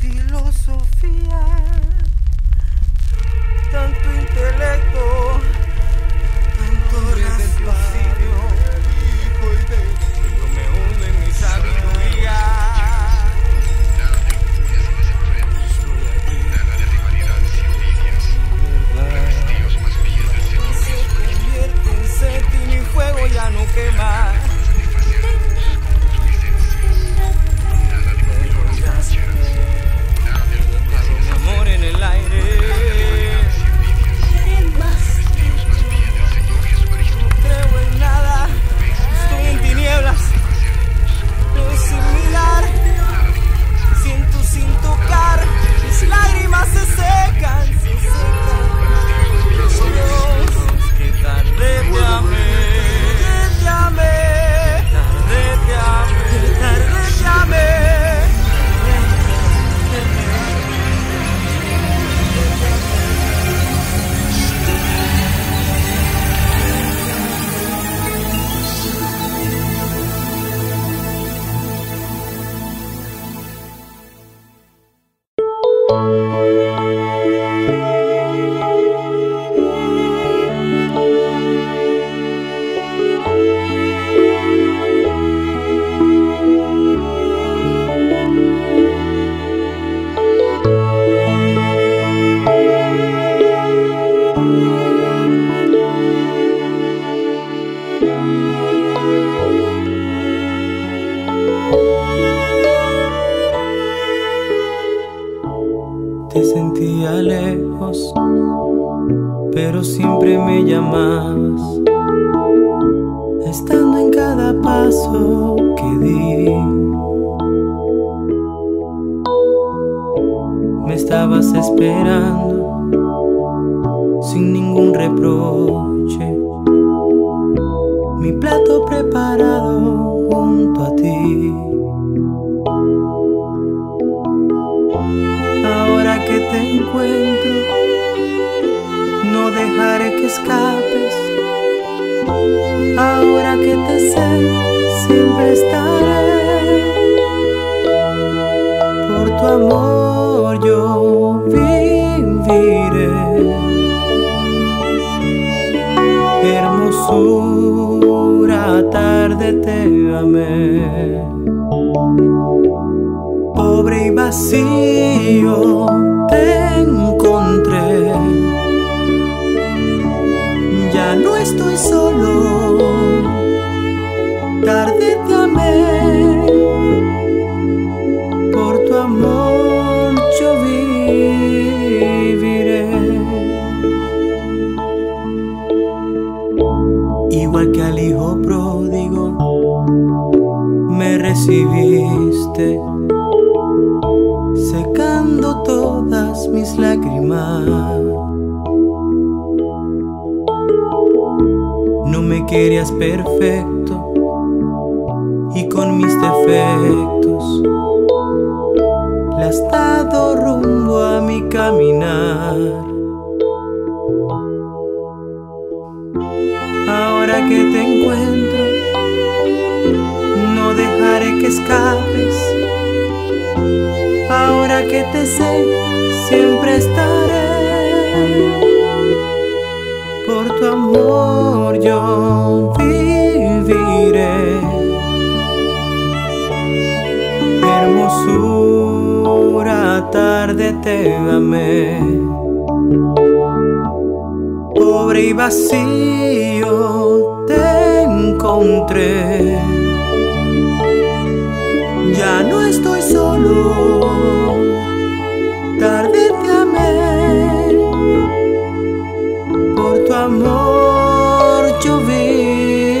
filosofía, tanto intelecto, Te sentía lejos, pero siempre me llamabas. Estando en cada paso que di, me estabas esperando sin ningún reproche. Mi plato preparado junto a ti. Te encuentro, no dejaré que escapes. Ahora que te sé, siempre estaré. Por tu amor yo viviré. Hermosura, tarde te amé pobre y vacío te encontré. Ya no estoy solo, tarde te amé. Por tu amor yo viviré. Igual que al hijo pródigo, me recibiste secando todas mis lágrimas. No me querías perfecto y con mis defectos le has dado rumbo a mi caminar. Ahora que te encuentro, no dejaré que escapes ahora que te sé, siempre estaré. Por tu amor yo viviré. Hermosura, tarde te amé. Pobre y vacío te encontré ya no estoy solo tarde te amé, por tu amor yo viviré.